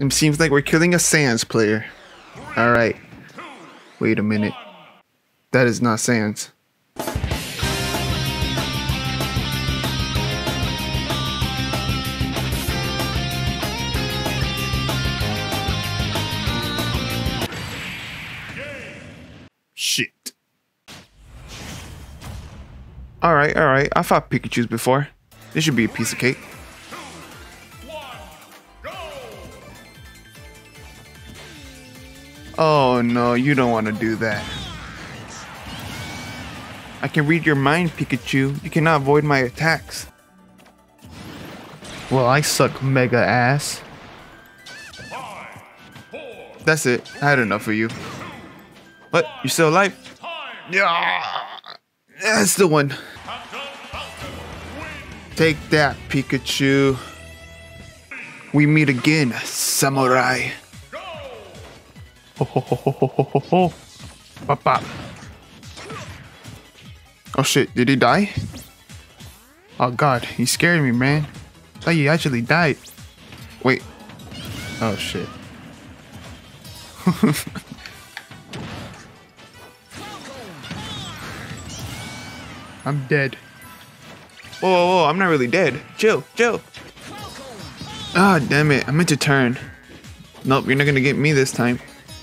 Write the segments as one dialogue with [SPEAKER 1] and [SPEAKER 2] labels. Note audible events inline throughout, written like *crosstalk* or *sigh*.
[SPEAKER 1] It seems like we're killing a Sans player. Alright. Wait a minute. That is not Sans. Shit. Alright, alright. I fought Pikachu's before. This should be a piece of cake. Oh no, you don't want to do that. I can read your mind, Pikachu. You cannot avoid my attacks. Well, I suck mega ass. That's it. I had enough of you. What? You're still alive? Yeah. That's the one. Take that, Pikachu. We meet again, samurai. Ho ho ho ho ho ho ho. Oh shit, did he die? Oh god, he scared me, man. I thought he actually died. Wait. Oh shit. I'm dead. Whoa, whoa, whoa, I'm not really dead. Chill, chill. Ah, damn it. I meant to turn. Nope, you're not gonna get me this time.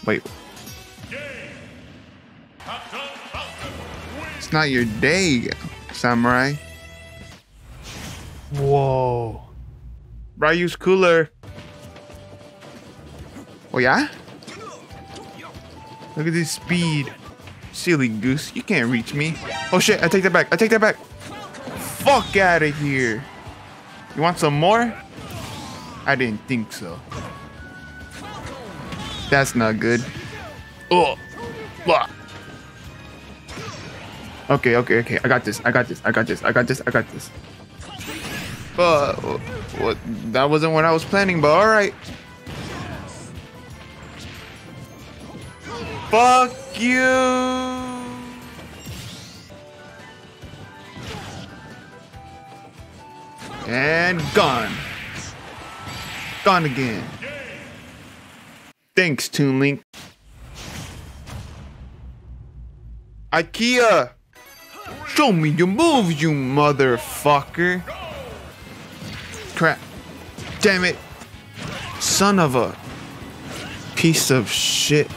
[SPEAKER 1] Wait. It's not your day, samurai. Whoa. Ryu's cooler. Oh yeah? Look at this speed. Silly goose, you can't reach me. Oh shit, I take that back. I take that back. Fuck out of here. You want some more? I didn't think so. That's not good. Oh. Okay, okay, okay. I got this. I got this. I got this. I got this. I got this. But what? That wasn't what I was planning. But all right. Fuck you. And gone. Gone again. Thanks, Toon Link. IKEA! Show me your moves, you motherfucker! Crap. Damn it. Son of a piece of shit.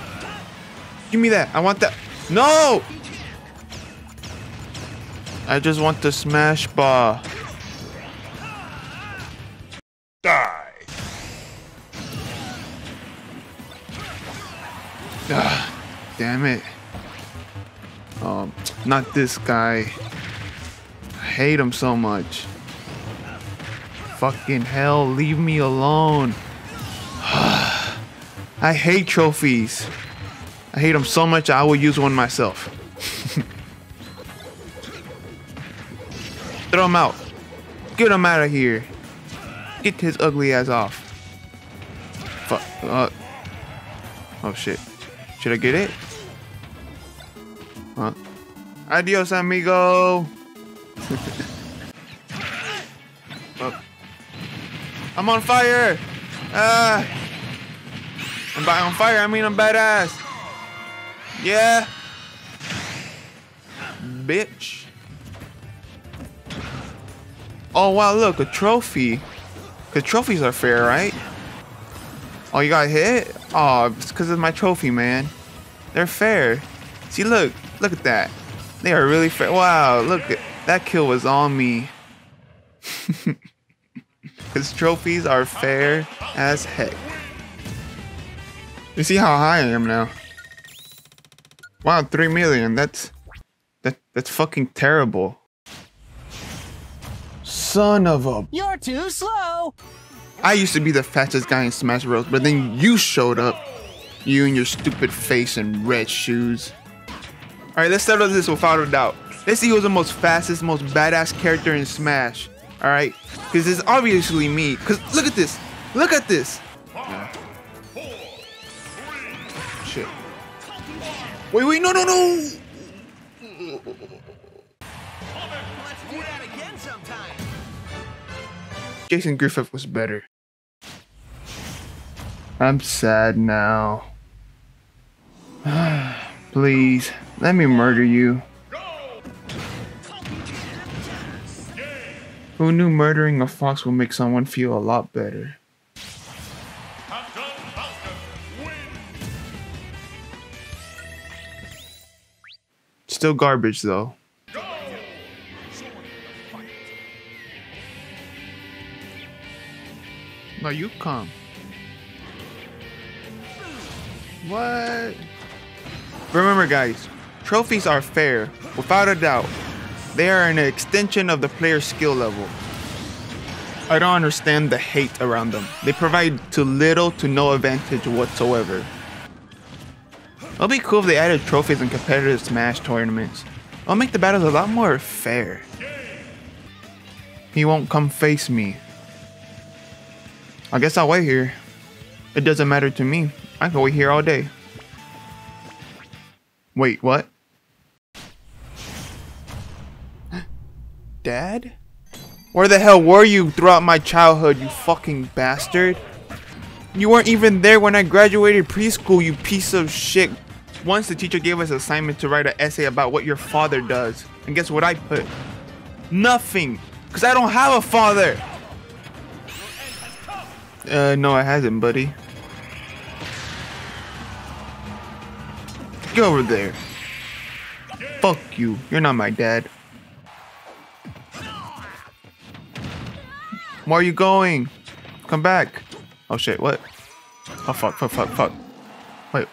[SPEAKER 1] Give me that. I want that. No! I just want the Smash Ball. Ah, damn it. Um, not this guy. I hate him so much. Fucking hell, leave me alone. *sighs* I hate trophies. I hate them so much I will use one myself. *laughs* Throw him out. Get him out of here. Get his ugly ass off. Fuck. Uh, oh shit. Should I get it? Huh? Adios, amigo. *laughs* oh. I'm on fire. Ah. I'm by on fire. I mean, I'm badass. Yeah. Bitch. Oh, wow, look, a trophy. Cause trophies are fair, right? Oh, you got hit? Oh, it's because of my trophy, man. They're fair. See, look. Look at that. They are really fair. Wow, look. That kill was on me. *laughs* His trophies are fair as heck. You see how high I am now. Wow, 3 million. That's... That, that's fucking terrible. Son of a...
[SPEAKER 2] You're too slow!
[SPEAKER 1] I used to be the fastest guy in Smash Bros, but then you showed up. You and your stupid face and red shoes. Alright, let's settle this without a doubt. Let's see who's the most fastest, most badass character in Smash. Alright? Because it's obviously me. Because look at this. Look at this. Yeah. Shit. Wait, wait, no, no, no! Jason Griffith was better. I'm sad now. *sighs* Please, let me murder you. Who knew murdering a fox would make someone feel a lot better? Still garbage though. Now you come. What? Remember, guys, trophies are fair, without a doubt. They are an extension of the player's skill level. I don't understand the hate around them. They provide to little to no advantage whatsoever. It'll be cool if they added trophies in competitive Smash tournaments. It'll make the battles a lot more fair. He won't come face me. I guess I'll wait here. It doesn't matter to me. I can wait here all day. Wait, what? Dad? Where the hell were you throughout my childhood, you fucking bastard? You weren't even there when I graduated preschool, you piece of shit. Once the teacher gave us assignment to write an essay about what your father does. And guess what I put? Nothing. Because I don't have a father. Uh, no, it hasn't, buddy. Get over there. Fuck you. You're not my dad. Where are you going? Come back. Oh shit, what? Oh fuck, fuck, fuck, fuck. Wait.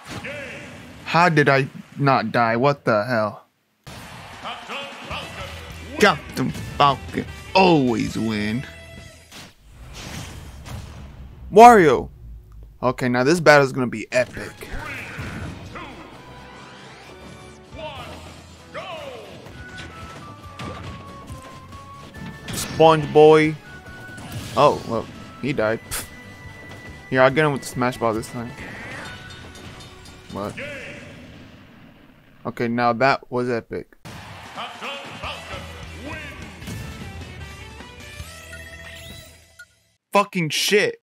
[SPEAKER 1] How did I not die? What the hell? Captain Falcon always win. Wario. Okay, now this battle is gonna be epic. Sponge Boy. Oh, well, he died. Here, I'll get him with the Smash Ball this time. What? Okay, now that was epic. Fucking shit.